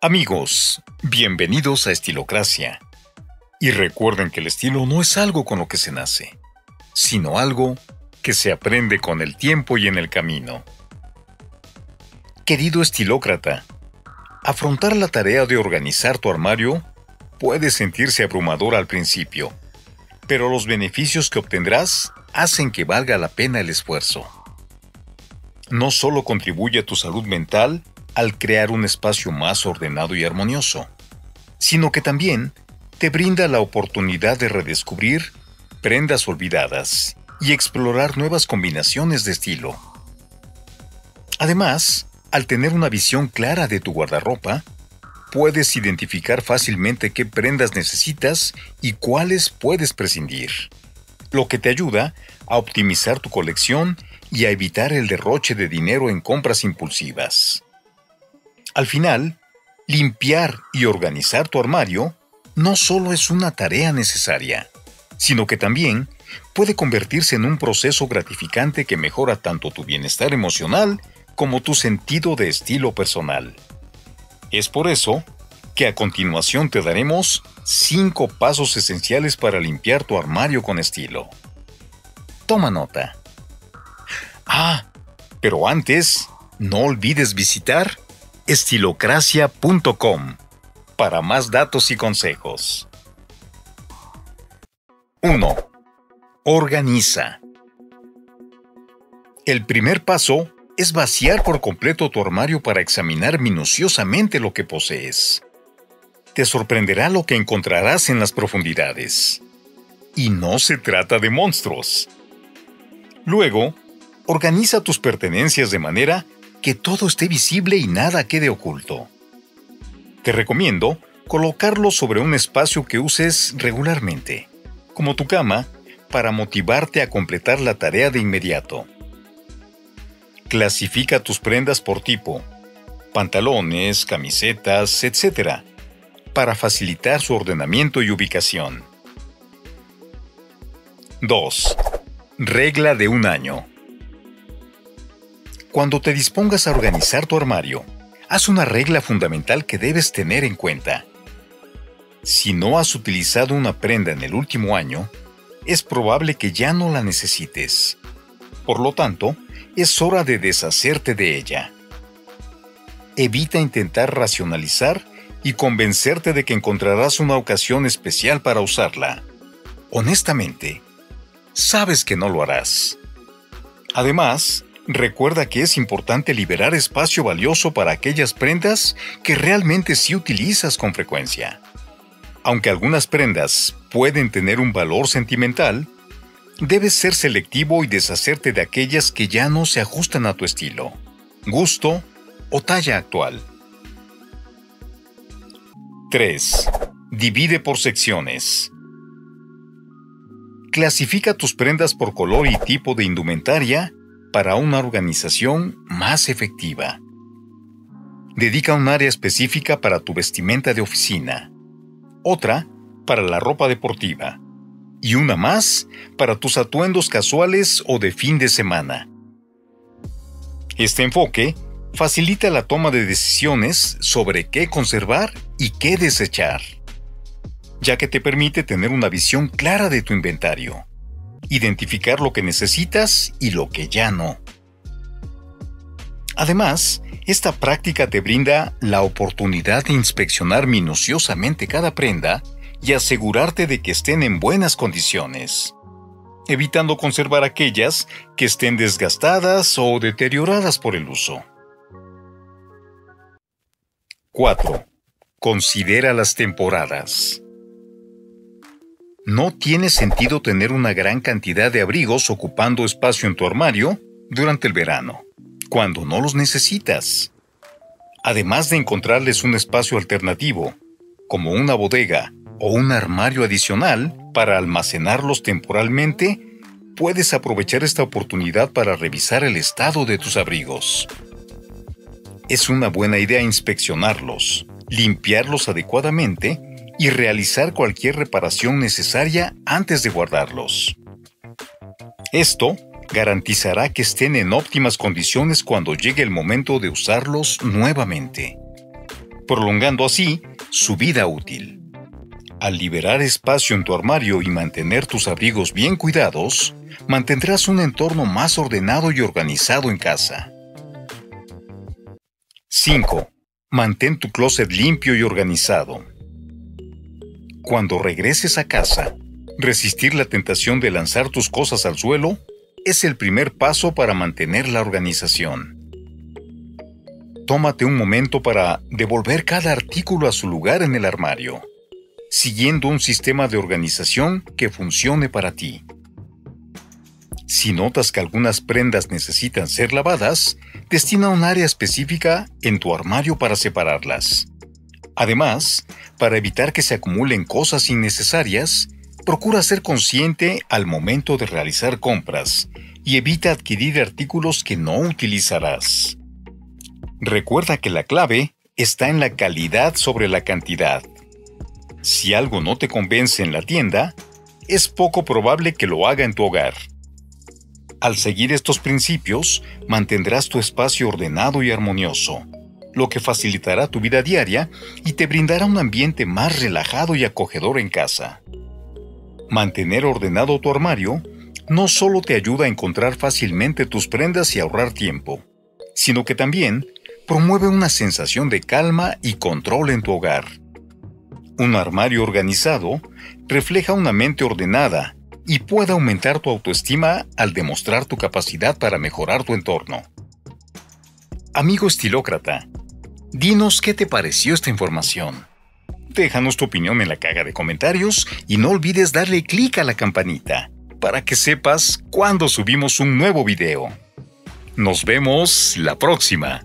Amigos, bienvenidos a Estilocracia. Y recuerden que el estilo no es algo con lo que se nace, sino algo que se aprende con el tiempo y en el camino. Querido estilócrata, afrontar la tarea de organizar tu armario puede sentirse abrumador al principio, pero los beneficios que obtendrás hacen que valga la pena el esfuerzo. No solo contribuye a tu salud mental, al crear un espacio más ordenado y armonioso, sino que también te brinda la oportunidad de redescubrir prendas olvidadas y explorar nuevas combinaciones de estilo. Además, al tener una visión clara de tu guardarropa, puedes identificar fácilmente qué prendas necesitas y cuáles puedes prescindir, lo que te ayuda a optimizar tu colección y a evitar el derroche de dinero en compras impulsivas. Al final, limpiar y organizar tu armario no solo es una tarea necesaria, sino que también puede convertirse en un proceso gratificante que mejora tanto tu bienestar emocional como tu sentido de estilo personal. Es por eso que a continuación te daremos 5 pasos esenciales para limpiar tu armario con estilo. Toma nota. Ah, pero antes, no olvides visitar estilocracia.com para más datos y consejos. 1. Organiza. El primer paso es vaciar por completo tu armario para examinar minuciosamente lo que posees. Te sorprenderá lo que encontrarás en las profundidades. Y no se trata de monstruos. Luego, organiza tus pertenencias de manera que todo esté visible y nada quede oculto. Te recomiendo colocarlo sobre un espacio que uses regularmente, como tu cama, para motivarte a completar la tarea de inmediato. Clasifica tus prendas por tipo, pantalones, camisetas, etc., para facilitar su ordenamiento y ubicación. 2. Regla de un año. Cuando te dispongas a organizar tu armario, haz una regla fundamental que debes tener en cuenta. Si no has utilizado una prenda en el último año, es probable que ya no la necesites. Por lo tanto, es hora de deshacerte de ella. Evita intentar racionalizar y convencerte de que encontrarás una ocasión especial para usarla. Honestamente, sabes que no lo harás. Además, Recuerda que es importante liberar espacio valioso para aquellas prendas que realmente sí utilizas con frecuencia. Aunque algunas prendas pueden tener un valor sentimental, debes ser selectivo y deshacerte de aquellas que ya no se ajustan a tu estilo, gusto o talla actual. 3. Divide por secciones. Clasifica tus prendas por color y tipo de indumentaria para una organización más efectiva. Dedica un área específica para tu vestimenta de oficina, otra para la ropa deportiva y una más para tus atuendos casuales o de fin de semana. Este enfoque facilita la toma de decisiones sobre qué conservar y qué desechar, ya que te permite tener una visión clara de tu inventario identificar lo que necesitas y lo que ya no. Además, esta práctica te brinda la oportunidad de inspeccionar minuciosamente cada prenda y asegurarte de que estén en buenas condiciones, evitando conservar aquellas que estén desgastadas o deterioradas por el uso. 4. Considera las temporadas. No tiene sentido tener una gran cantidad de abrigos ocupando espacio en tu armario durante el verano, cuando no los necesitas. Además de encontrarles un espacio alternativo, como una bodega o un armario adicional para almacenarlos temporalmente, puedes aprovechar esta oportunidad para revisar el estado de tus abrigos. Es una buena idea inspeccionarlos, limpiarlos adecuadamente y realizar cualquier reparación necesaria antes de guardarlos. Esto garantizará que estén en óptimas condiciones cuando llegue el momento de usarlos nuevamente, prolongando así su vida útil. Al liberar espacio en tu armario y mantener tus abrigos bien cuidados, mantendrás un entorno más ordenado y organizado en casa. 5. Mantén tu closet limpio y organizado. Cuando regreses a casa, resistir la tentación de lanzar tus cosas al suelo es el primer paso para mantener la organización. Tómate un momento para devolver cada artículo a su lugar en el armario, siguiendo un sistema de organización que funcione para ti. Si notas que algunas prendas necesitan ser lavadas, destina un área específica en tu armario para separarlas. Además, para evitar que se acumulen cosas innecesarias, procura ser consciente al momento de realizar compras y evita adquirir artículos que no utilizarás. Recuerda que la clave está en la calidad sobre la cantidad. Si algo no te convence en la tienda, es poco probable que lo haga en tu hogar. Al seguir estos principios, mantendrás tu espacio ordenado y armonioso, lo que facilitará tu vida diaria y te brindará un ambiente más relajado y acogedor en casa. Mantener ordenado tu armario no solo te ayuda a encontrar fácilmente tus prendas y ahorrar tiempo, sino que también promueve una sensación de calma y control en tu hogar. Un armario organizado refleja una mente ordenada y puede aumentar tu autoestima al demostrar tu capacidad para mejorar tu entorno. Amigo estilócrata, dinos qué te pareció esta información. Déjanos tu opinión en la caja de comentarios y no olvides darle clic a la campanita para que sepas cuando subimos un nuevo video. Nos vemos la próxima.